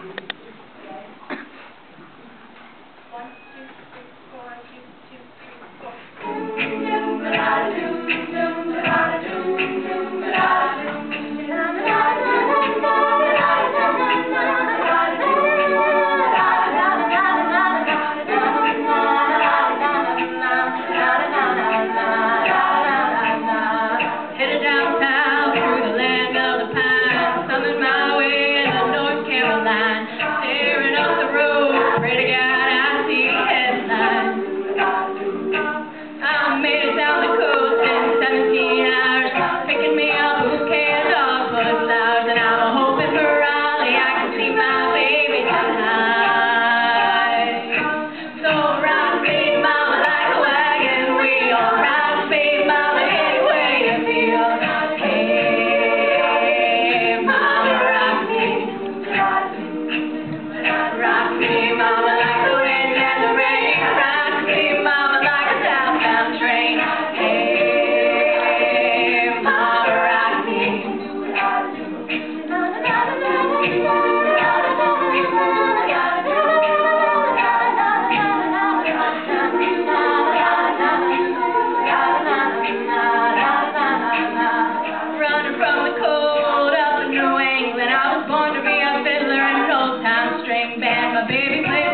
My baby plays